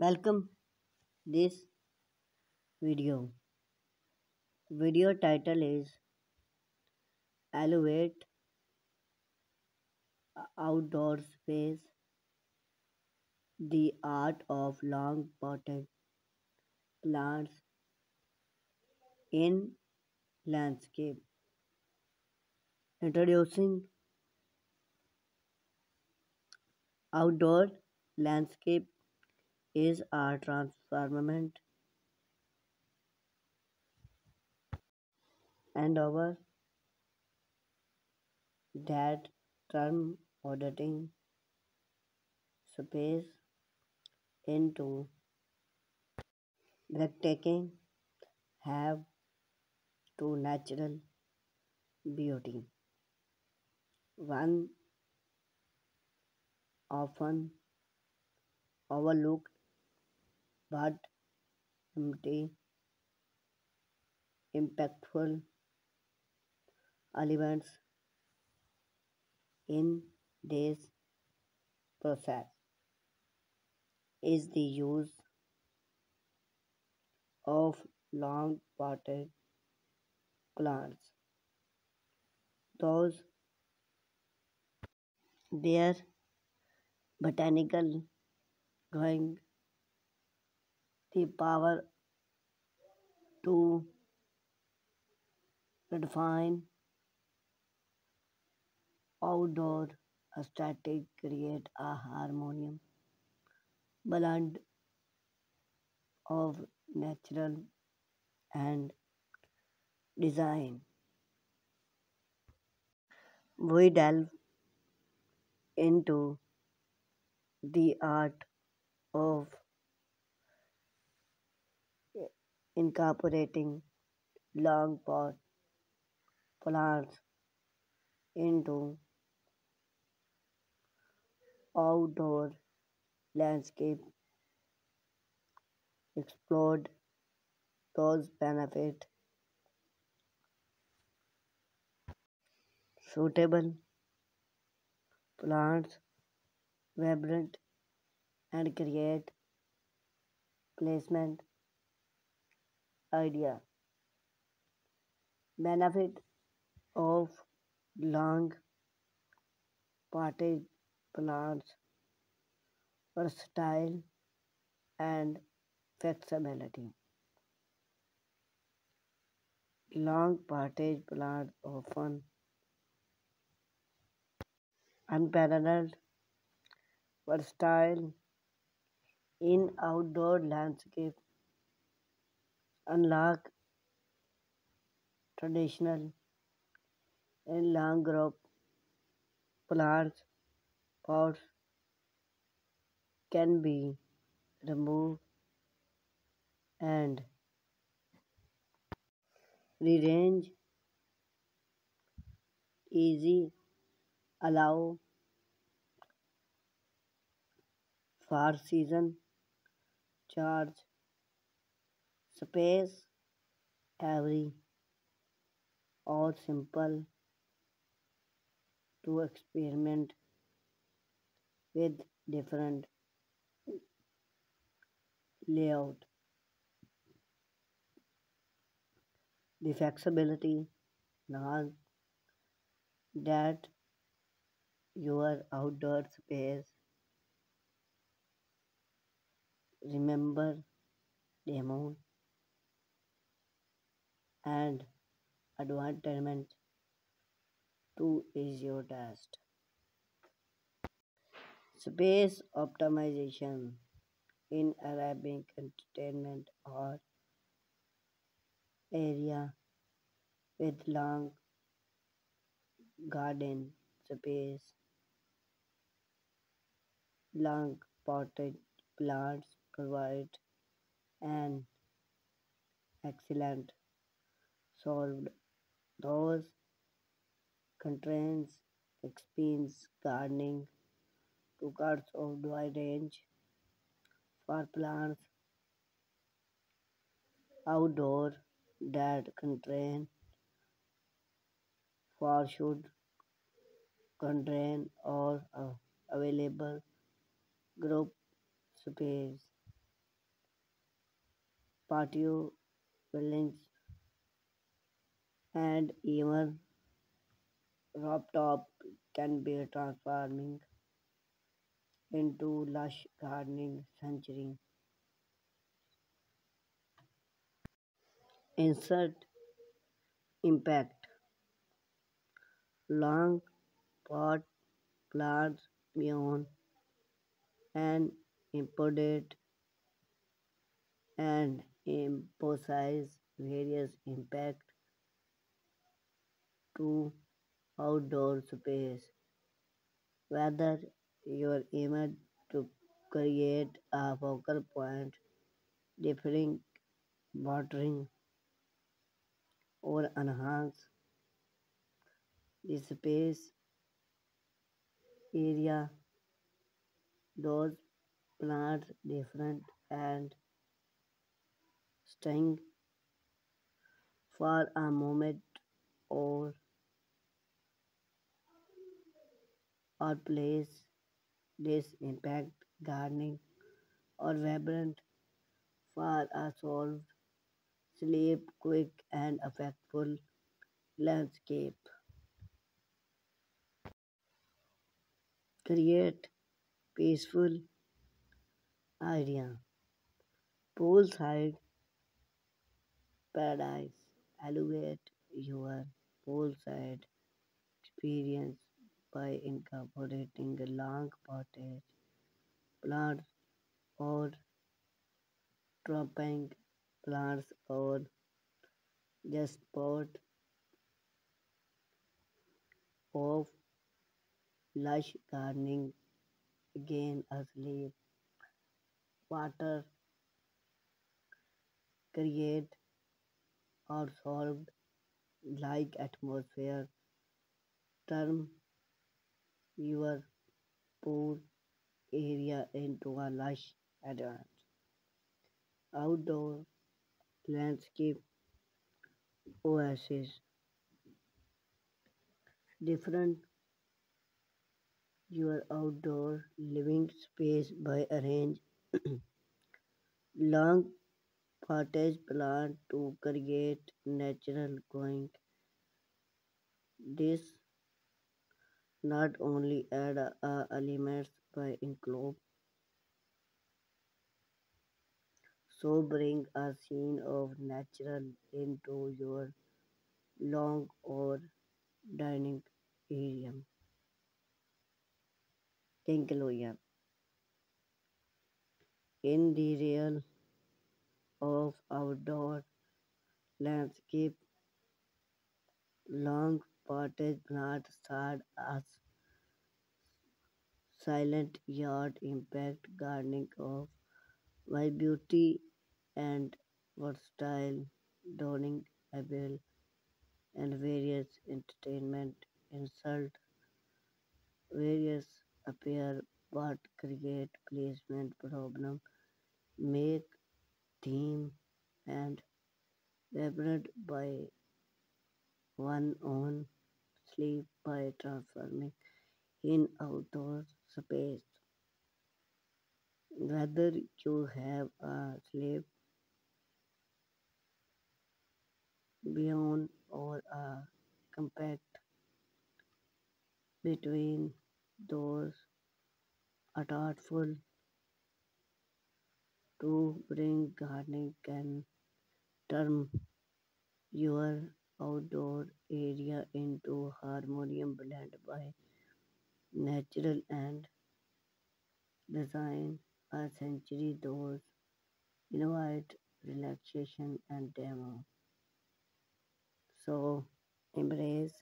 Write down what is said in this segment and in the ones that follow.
Welcome this video. Video title is Elevate Outdoor Space The Art of Long Potted Plants in Landscape. Introducing Outdoor Landscape is our transformament and our that term auditing space into breathtaking have to natural beauty. One often overlooked but empty, impactful elements in this process is the use of long potted plants. Those their botanical growing the power to redefine outdoor aesthetic create a harmonium blend of natural and design. We delve into the art of incorporating long pot plants into outdoor landscape explored those benefit suitable plants vibrant and create placement idea. Benefit of long potted plants versatile and flexibility. Long potted plants often unparalleled versatile in outdoor landscape unlike traditional and long group plants pots can be removed and rearranged easy allow for season charge space every or simple to experiment with different layout. The flexibility now that your outdoor space remember amount and advertisement to is your test. Space optimization in Arabic entertainment or area with long garden space, long potted plants provide an excellent solved. Those constraints expense gardening to cuts of wide range for plants outdoor that contain for should contain or uh, available group space. Patio buildings, and even rooftop can be transforming into lush gardening sanctuary. Insert impact long pot plants beyond and important and emphasize various impact to outdoor space. Whether your aim to create a focal point, differing watering, or enhance the space area, those plants different and staying for a moment or or place this impact gardening or vibrant for a solved. Sleep quick and effectful landscape. Create peaceful area poolside paradise. Elevate your poolside experience by incorporating a long potted plants or dropping plants or just pot of lush gardening again asleep water create or solved like atmosphere turn your pool area into a lush advanced outdoor landscape oasis. Different your outdoor living space by arrange. Long pottage plant to create natural going this not only add uh, elements by include so bring a scene of natural into your long or dining area. In the real of outdoor landscape long potted plants start as silent yard impact gardening of my beauty and versatile dining able and various entertainment insult. Various appear but create placement problem. Make theme and vibrant by one on sleep by transforming in outdoor space. Whether you have a sleep beyond or a compact between those are thoughtful to bring gardening can turn your outdoor area into harmonium blend by natural and design a century those invite relaxation and demo. So embrace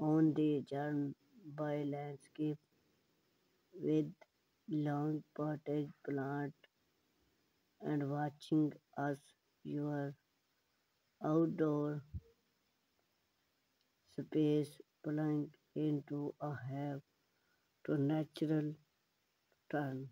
on the journey by landscape with long potted plant and watching us your outdoor space plunge into a have to natural turn.